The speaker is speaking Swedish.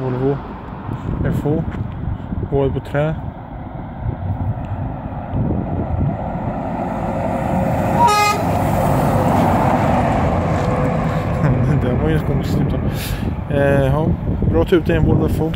Volvo FH. Håret på trä. det var ju konstigt. Typ eh, ja, bra tuta i en Volvo FH.